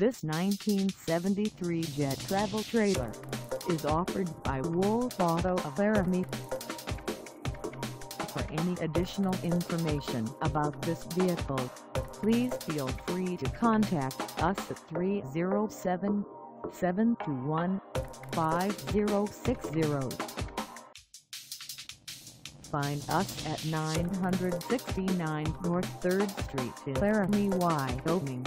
This 1973 Jet Travel Trailer is offered by Wolf Auto of Laramie. For any additional information about this vehicle, please feel free to contact us at 307-721-5060. Find us at 969 North 3rd Street in Laramie, Wyoming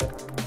you